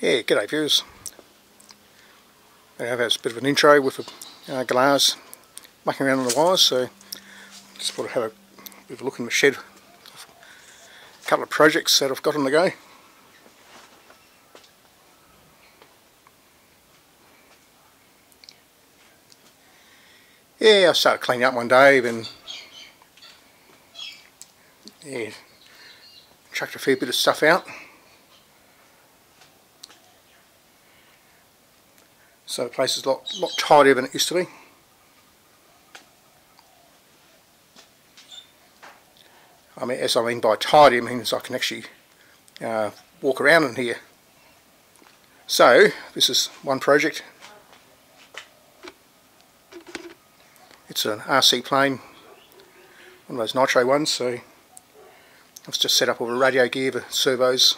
Yeah, g'day viewers. I have a bit of an intro with the uh, glass mucking around on the wires, so just thought I'd have a bit of a look in the shed. A couple of projects that I've got on the go. Yeah, I started cleaning up one day and yeah, chucked a fair bit of stuff out. So the place is a lot, lot tidier than it used to be. I mean, as I mean by tidy, I mean I can actually uh, walk around in here. So, this is one project. It's an RC plane, one of those nitro ones, so it's just set up with a radio gear, the servos.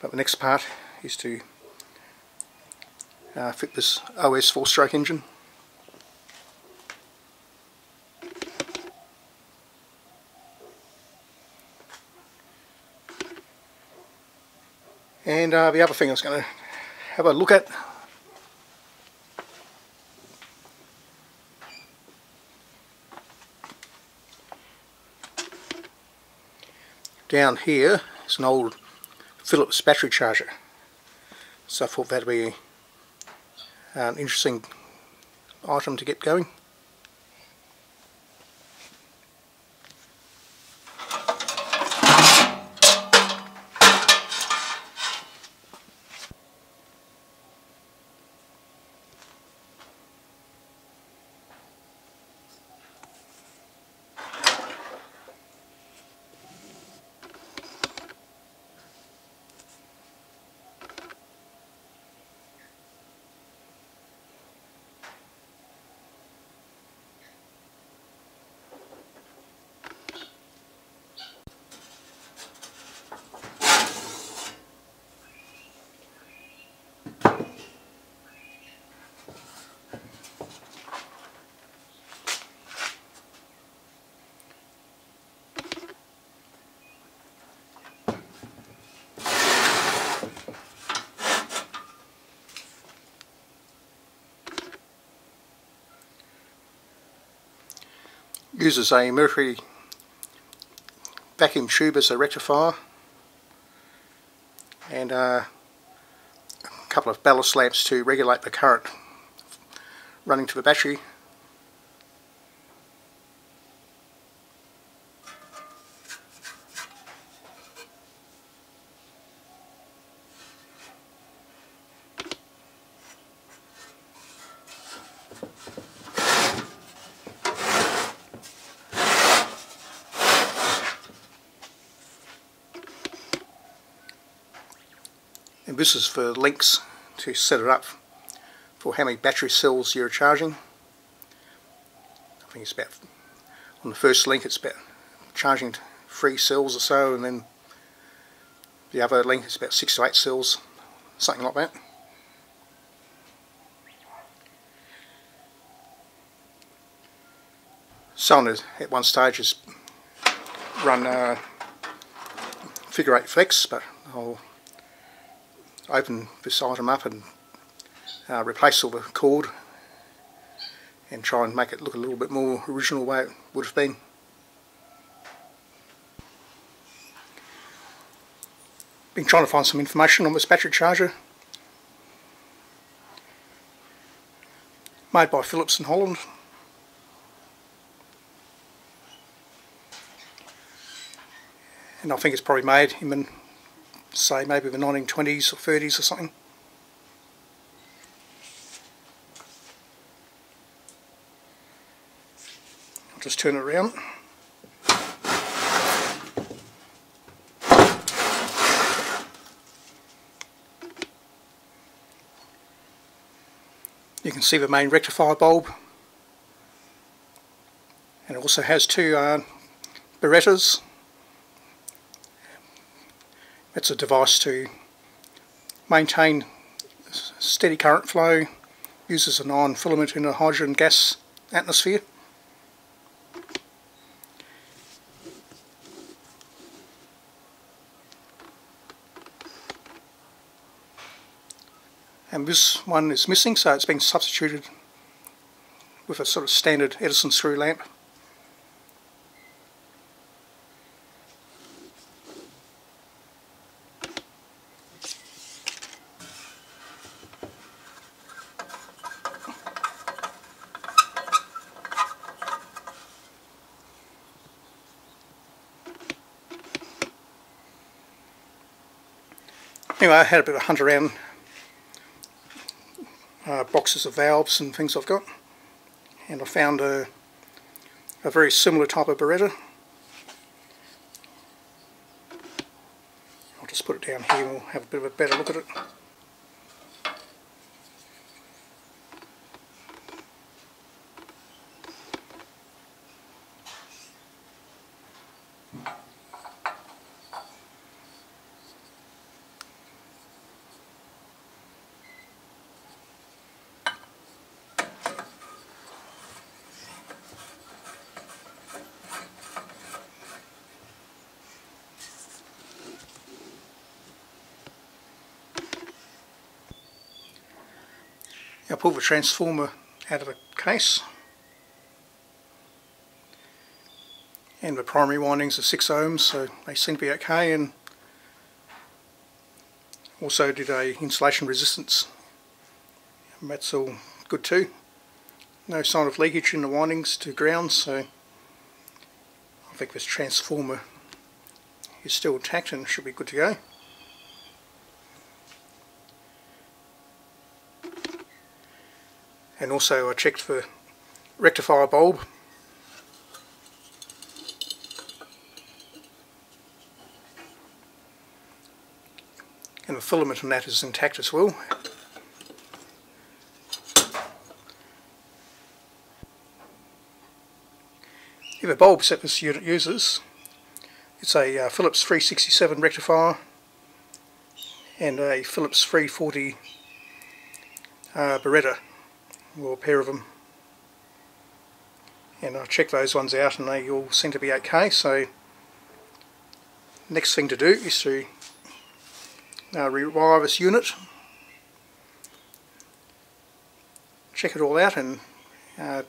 But the next part is to uh, fit this OS four-stroke engine. And uh, the other thing I was going to have a look at down here is an old Philips battery charger so I thought that'd be an interesting item to get going. Uses a mercury vacuum tube as a rectifier and uh, a couple of ballast lamps to regulate the current running to the battery and this is for links to set it up for how many battery cells you're charging. I think it's about on the first link it's about charging three cells or so and then the other link is about six to eight cells something like that. Someone at one stage has run uh, figure eight flex but I'll open this item up and uh, replace all the cord and try and make it look a little bit more original way it would have been. Been trying to find some information on this battery charger. Made by Philips in Holland. And I think it's probably made in say maybe the 1920s or 30s or something. I'll just turn it around. You can see the main rectifier bulb and it also has two uh, Barretters it's a device to maintain steady current flow, uses an iron filament in a hydrogen gas atmosphere. and this one is missing so it's been substituted with a sort of standard Edison screw lamp. Anyway, I had a bit of a hunt around uh, boxes of valves and things I've got and I found a, a very similar type of Barretter. I'll just put it down here and we'll have a bit of a better look at it. I pulled the transformer out of the case. And the primary windings are 6 ohms so they seem to be okay and also did a insulation resistance. And that's all good too. No sign of leakage in the windings to ground so I think this transformer is still intact and should be good to go and also I checked for rectifier bulb. And the filament on that is intact as well. If a bulb set this unit uses it's a uh, Philips 367 rectifier and a Philips 340 uh, Barretter or a pair of them and I checked those ones out and they all seem to be okay so next thing to do is to uh, rewire this unit. Check it all out and uh,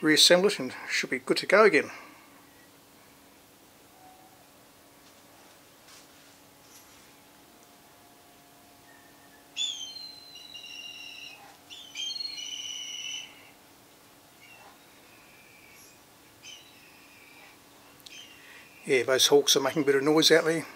reassemble it and should be good to go again yeah, those hawks are making a bit of noise out there.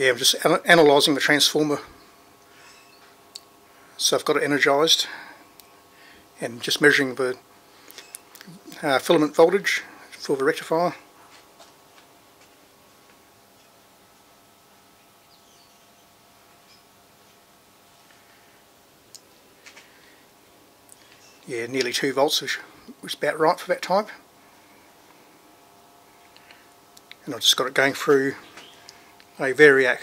Yeah, I'm just analysing the transformer. So I've got it energised and just measuring the uh, filament voltage for the rectifier. Yeah, nearly 2 volts, which was about right for that type. And I've just got it going through a Variac.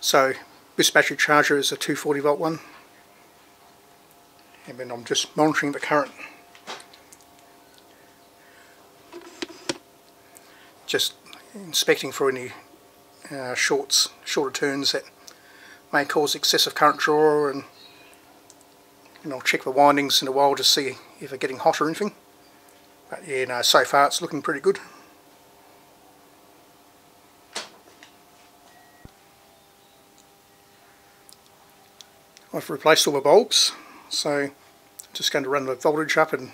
So this battery charger is a 240 volt one and then I'm just monitoring the current. Just inspecting for any uh, shorts, shorter turns that may cause excessive current draw and, and I'll check the windings in a while to see if they're getting hot or anything. But yeah, no, so far it's looking pretty good. I've replaced all the bulbs so I'm just going to run the voltage up and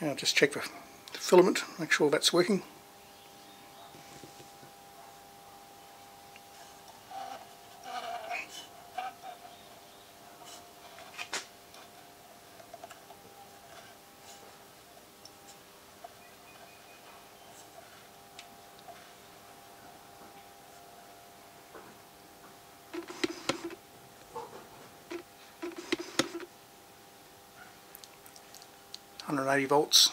uh, just check the filament make sure that's working 180 volts.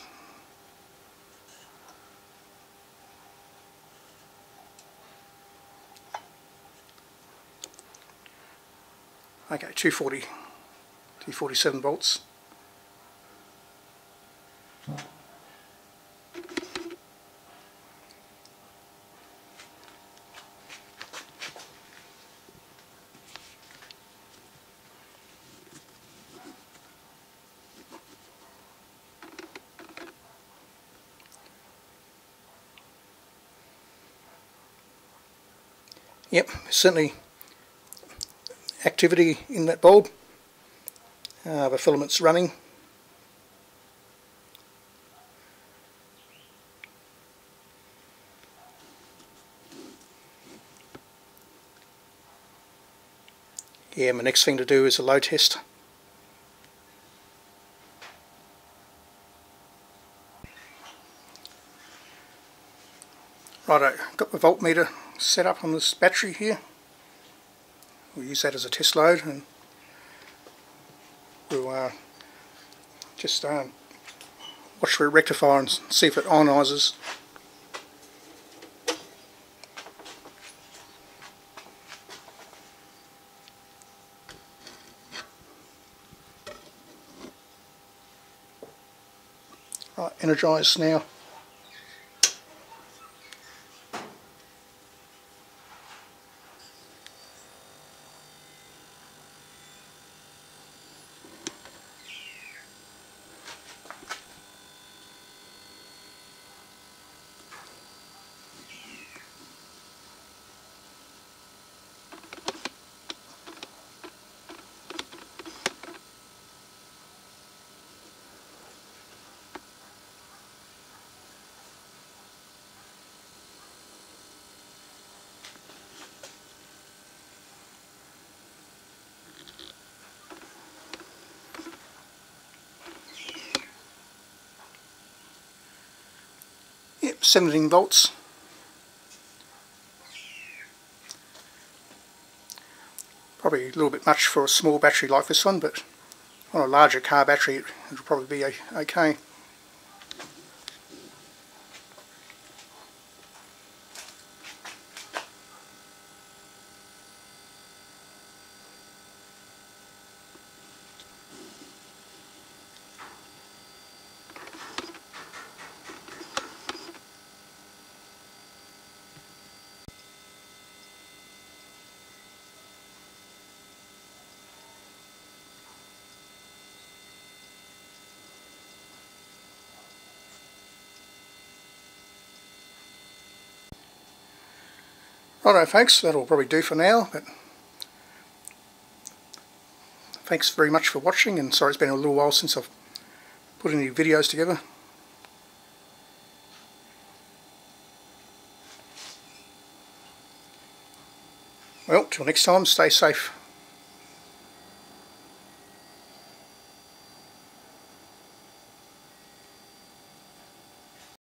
Okay, 240, 247 volts. Yep, certainly activity in that bulb. Uh, the filament's running. Yeah, my next thing to do is a load test. Right, I've got the voltmeter set up on this battery here. We'll use that as a test load and we'll uh, just uh, watch the rectifier and see if it ionises. Right, energised now. Yep, 17 volts. Probably a little bit much for a small battery like this one, but on a larger car battery it'll probably be okay. Righto folks, that'll probably do for now, but thanks very much for watching and sorry it's been a little while since I've put any videos together. Well, till next time, stay safe.